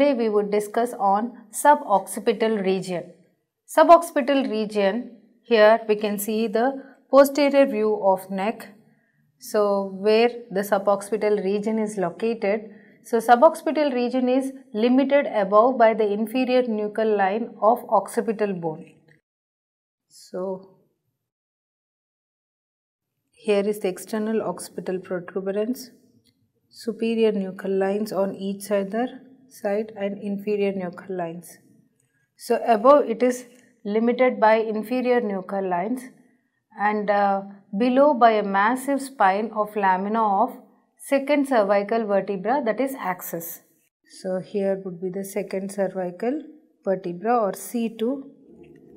today we would discuss on suboccipital region. Suboccipital region, here we can see the posterior view of neck. So, where the suboccipital region is located. So, suboccipital region is limited above by the inferior nuchal line of occipital bone. So, here is the external occipital protuberance, superior nuchal lines on each side side and inferior nuchal lines. So, above it is limited by inferior nuchal lines and uh, below by a massive spine of lamina of second cervical vertebra that is axis. So, here would be the second cervical vertebra or C2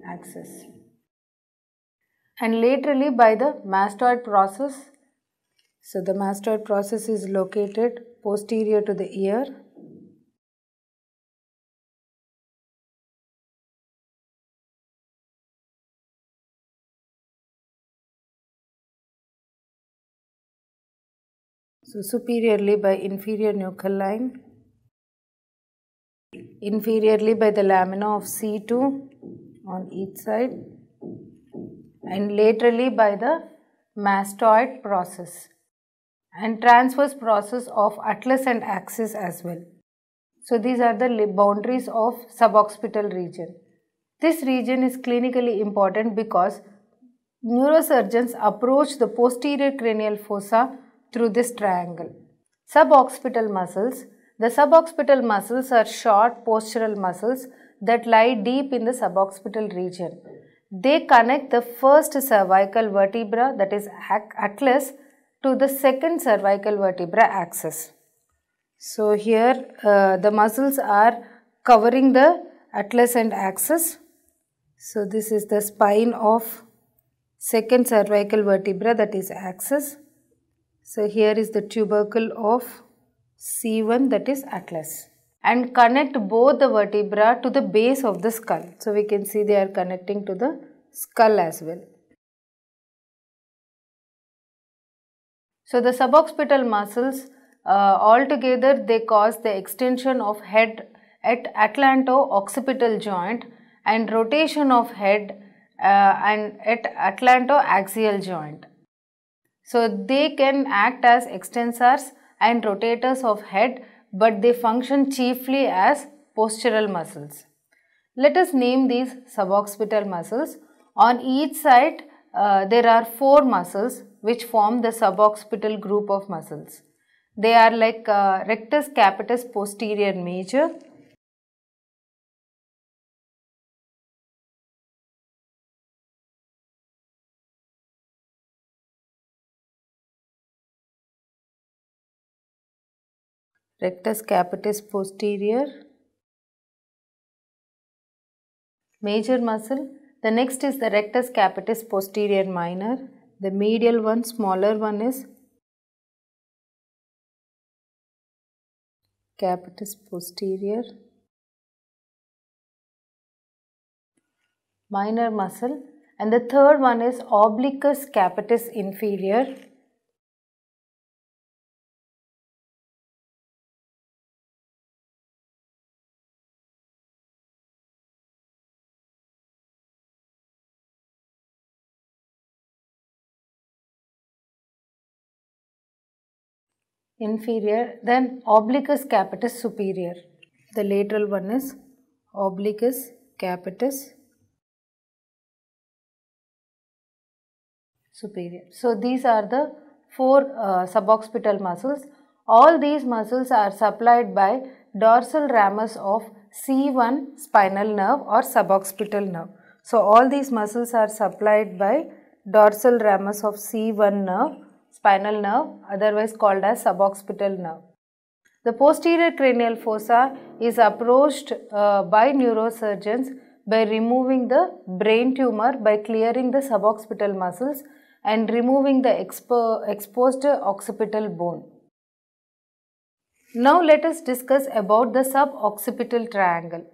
axis and laterally by the mastoid process. So, the mastoid process is located posterior to the ear So, superiorly by inferior nuchal line, inferiorly by the lamina of C2 on each side and laterally by the mastoid process and transverse process of atlas and axis as well. So, these are the boundaries of suboccipital region. This region is clinically important because neurosurgeons approach the posterior cranial fossa through this triangle. Suboccipital muscles. The suboccipital muscles are short postural muscles that lie deep in the suboccipital region. They connect the first cervical vertebra that is atlas to the second cervical vertebra axis. So, here uh, the muscles are covering the atlas and axis. So, this is the spine of second cervical vertebra that is axis so, here is the tubercle of C1 that is atlas and connect both the vertebra to the base of the skull. So, we can see they are connecting to the skull as well. So, the suboccipital muscles uh, altogether they cause the extension of head at atlanto-occipital joint and rotation of head uh, and at atlanto-axial joint. So, they can act as extensors and rotators of head but they function chiefly as postural muscles. Let us name these suboccipital muscles. On each side uh, there are four muscles which form the suboccipital group of muscles. They are like uh, rectus capitis posterior major, rectus capitis posterior, major muscle. The next is the rectus capitis posterior minor. The medial one, smaller one is capitis posterior. minor muscle and the third one is obliquus capitis inferior inferior, then obliquus capitis superior. The lateral one is obliquus capitis superior. So, these are the four uh, suboccipital muscles. All these muscles are supplied by dorsal ramus of C1 spinal nerve or suboccipital nerve. So, all these muscles are supplied by dorsal ramus of C1 nerve spinal nerve otherwise called as suboccipital nerve. The posterior cranial fossa is approached uh, by neurosurgeons by removing the brain tumor by clearing the suboccipital muscles and removing the expo exposed occipital bone. Now let us discuss about the suboccipital triangle.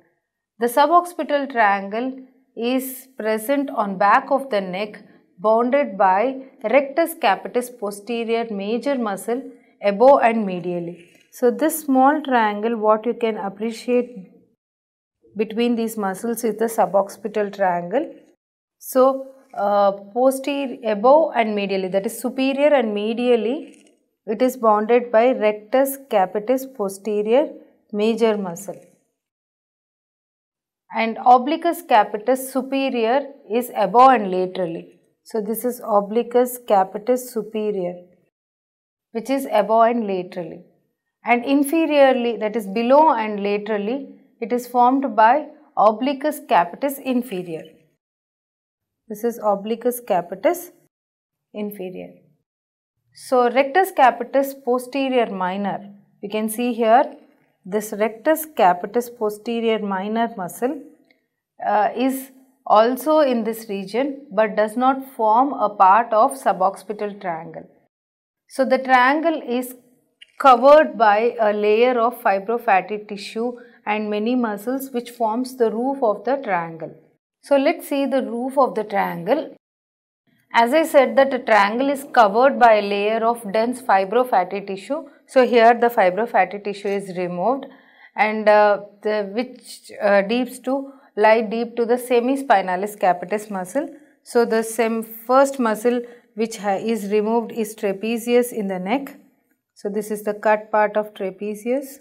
The suboccipital triangle is present on back of the neck bounded by rectus capitis posterior major muscle above and medially. So this small triangle what you can appreciate between these muscles is the suboccipital triangle. So uh, posterior above and medially that is superior and medially it is bounded by rectus capitis posterior major muscle and obliquus capitis superior is above and laterally. So, this is obliquus capitis superior which is above and laterally and inferiorly that is below and laterally it is formed by obliquus capitis inferior. This is obliquus capitis inferior. So, rectus capitis posterior minor we can see here this rectus capitis posterior minor muscle uh, is also in this region but does not form a part of suboccipital triangle. So, the triangle is covered by a layer of fibrofatty tissue and many muscles which forms the roof of the triangle. So, let us see the roof of the triangle. As I said that a triangle is covered by a layer of dense fibrofatty tissue. So, here the fibrofatty tissue is removed and uh, the, which uh, deeps to lie deep to the semispinalis capitis muscle. So, the first muscle which is removed is trapezius in the neck. So, this is the cut part of trapezius.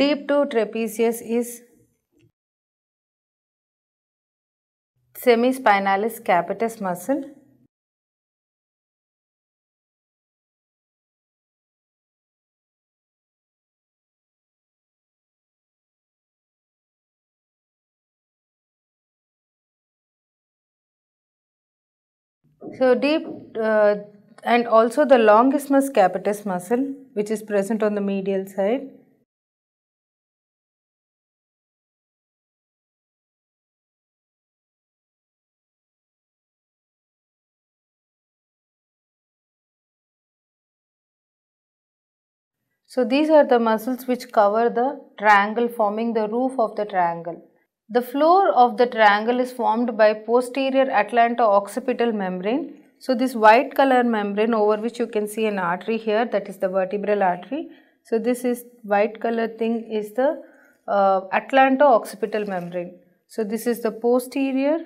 Deep to trapezius is semispinalis capitis muscle. So, deep uh, and also the longissimus capitis muscle which is present on the medial side. So, these are the muscles which cover the triangle forming the roof of the triangle. The floor of the triangle is formed by posterior atlanto-occipital membrane. So, this white color membrane over which you can see an artery here that is the vertebral artery. So, this is white color thing is the uh, atlanto-occipital membrane. So, this is the posterior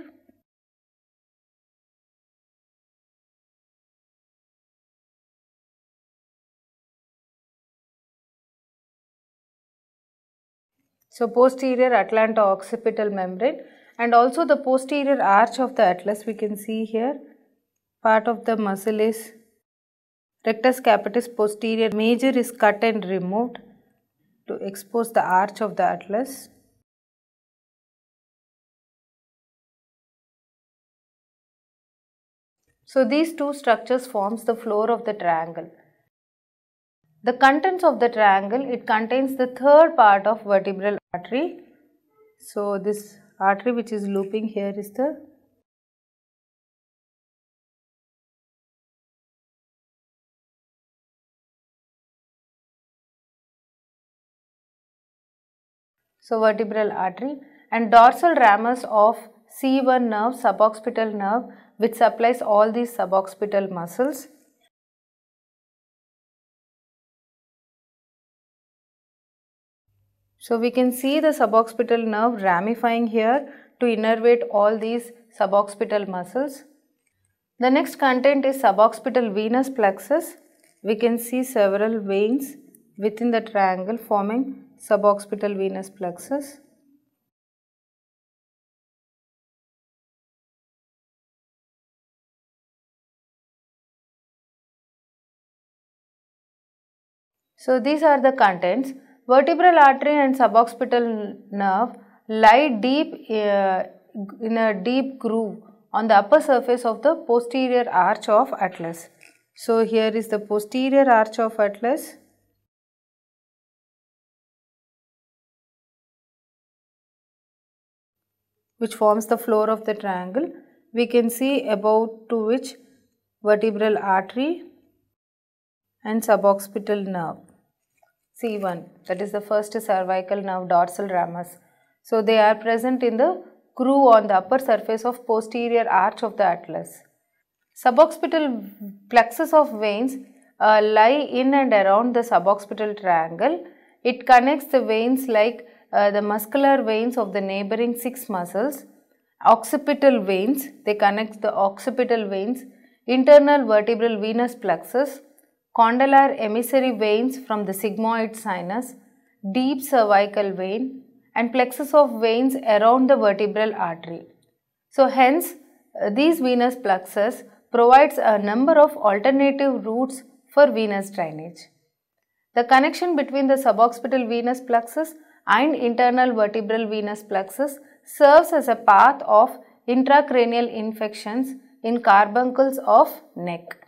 So, posterior atlanto-occipital membrane and also the posterior arch of the atlas we can see here part of the muscle is rectus capitis posterior major is cut and removed to expose the arch of the atlas. So, these two structures forms the floor of the triangle. The contents of the triangle, it contains the third part of vertebral artery. So, this artery which is looping here is the So, vertebral artery and dorsal ramus of C1 nerve, suboccipital nerve which supplies all these suboccipital muscles. So, we can see the suboccipital nerve ramifying here to innervate all these suboccipital muscles. The next content is suboccipital venous plexus. We can see several veins within the triangle forming suboccipital venous plexus. So, these are the contents. Vertebral artery and suboccipital nerve lie deep uh, in a deep groove on the upper surface of the posterior arch of atlas. So, here is the posterior arch of atlas. which forms the floor of the triangle. We can see about to which vertebral artery and suboccipital nerve. C1 that is the first cervical nerve dorsal ramus. So, they are present in the groove on the upper surface of posterior arch of the atlas. Suboccipital plexus of veins uh, lie in and around the suboccipital triangle. It connects the veins like uh, the muscular veins of the neighboring six muscles. Occipital veins, they connect the occipital veins, internal vertebral venous plexus, condylar emissary veins from the sigmoid sinus, deep cervical vein and plexus of veins around the vertebral artery. So hence uh, these venous plexus provides a number of alternative routes for venous drainage. The connection between the suboccipital venous plexus and internal vertebral venous plexus serves as a path of intracranial infections in carbuncles of neck.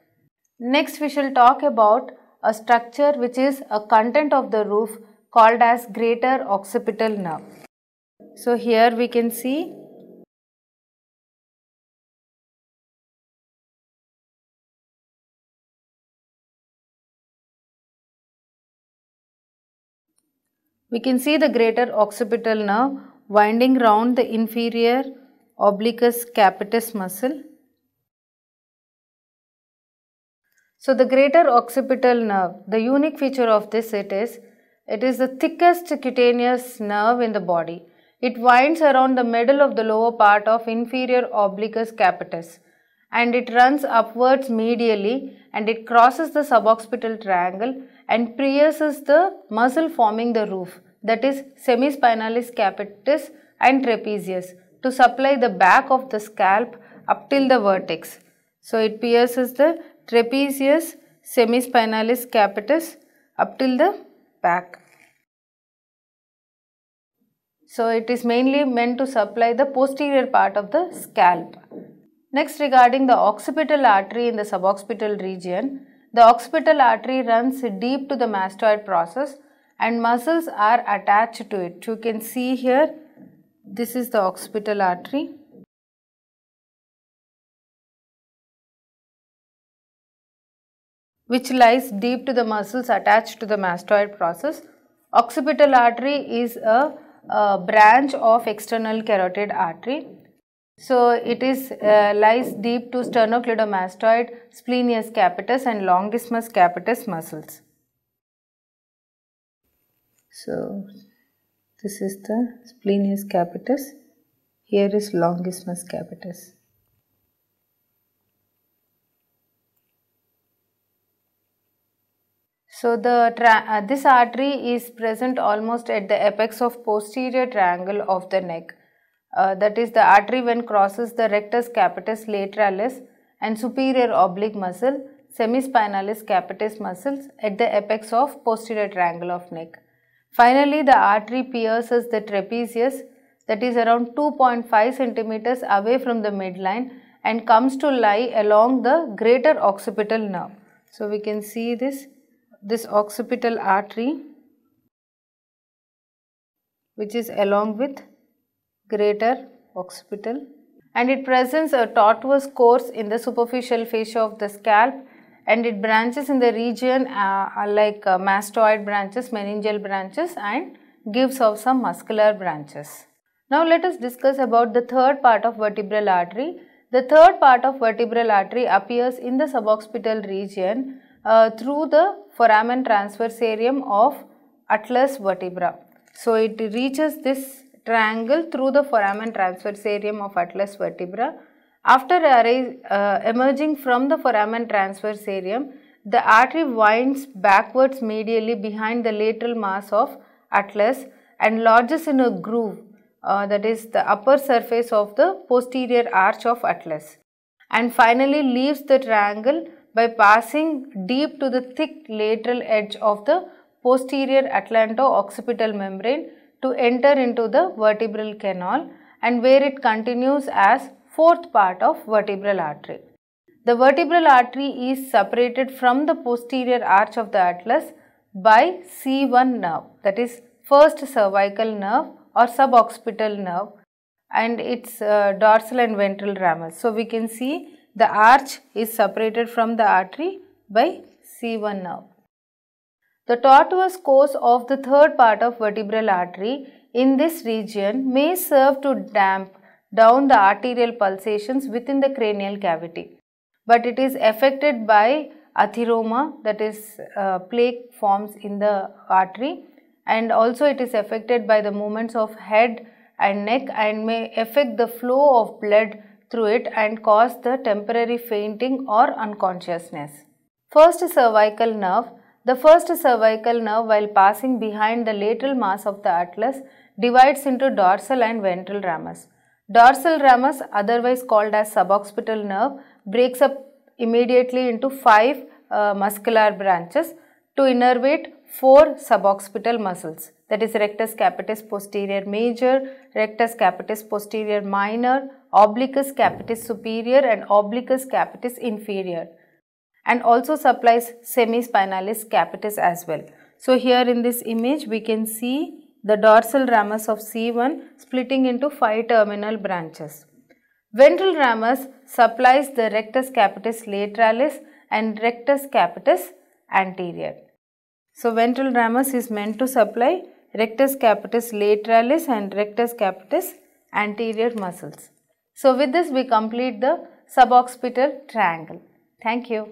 Next we shall talk about a structure which is a content of the roof called as greater occipital nerve. So here we can see We can see the greater occipital nerve winding round the inferior obliquus capitis muscle. So the greater occipital nerve, the unique feature of this it is, it is the thickest cutaneous nerve in the body. It winds around the middle of the lower part of inferior obliquus capitis and it runs upwards medially and it crosses the suboccipital triangle and pierces the muscle forming the roof that is semispinalis capitis and trapezius to supply the back of the scalp up till the vertex. So, it pierces the trapezius semispinalis capitis up till the back. So, it is mainly meant to supply the posterior part of the scalp. Next regarding the occipital artery in the suboccipital region, the occipital artery runs deep to the mastoid process and muscles are attached to it. You can see here, this is the occipital artery. Which lies deep to the muscles attached to the mastoid process. Occipital artery is a, a branch of external carotid artery so it is uh, lies deep to sternocleidomastoid, splenius capitis and longissimus capitis muscles. So this is the splenius capitis, here is longissimus capitis. So the uh, this artery is present almost at the apex of posterior triangle of the neck uh, that is the artery when crosses the rectus capitis lateralis and superior oblique muscle semispinalis capitis muscles at the apex of posterior triangle of neck. Finally, the artery pierces the trapezius that is around 2.5 centimeters away from the midline and comes to lie along the greater occipital nerve. So, we can see this, this occipital artery which is along with greater occipital and it presents a tortuous course in the superficial fascia of the scalp and it branches in the region uh, like uh, mastoid branches, meningeal branches and gives off some muscular branches. Now let us discuss about the third part of vertebral artery. The third part of vertebral artery appears in the suboccipital region uh, through the foramen transversarium of atlas vertebra. So it reaches this triangle through the foramen transversarium of atlas vertebra. After uh, emerging from the foramen transversarium, the artery winds backwards medially behind the lateral mass of atlas and lodges in a groove uh, that is the upper surface of the posterior arch of atlas and finally leaves the triangle by passing deep to the thick lateral edge of the posterior atlanto-occipital membrane to enter into the vertebral canal and where it continues as fourth part of vertebral artery. The vertebral artery is separated from the posterior arch of the atlas by C1 nerve that is first cervical nerve or suboccipital nerve and its uh, dorsal and ventral ramus. So, we can see the arch is separated from the artery by C1 nerve. The tortuous course of the third part of vertebral artery in this region may serve to damp down the arterial pulsations within the cranial cavity. But it is affected by atheroma that is uh, plaque forms in the artery and also it is affected by the movements of head and neck and may affect the flow of blood through it and cause the temporary fainting or unconsciousness. First cervical nerve. The first cervical nerve while passing behind the lateral mass of the atlas divides into dorsal and ventral ramus. Dorsal ramus otherwise called as suboccipital nerve breaks up immediately into five uh, muscular branches to innervate four suboccipital muscles that is rectus capitis posterior major, rectus capitis posterior minor, obliquus capitis superior and obliquus capitis inferior and also supplies semispinalis capitis as well. So, here in this image we can see the dorsal ramus of C1 splitting into 5 terminal branches. Ventral ramus supplies the rectus capitis lateralis and rectus capitis anterior. So, ventral ramus is meant to supply rectus capitis lateralis and rectus capitis anterior muscles. So, with this we complete the suboccipital triangle. Thank you.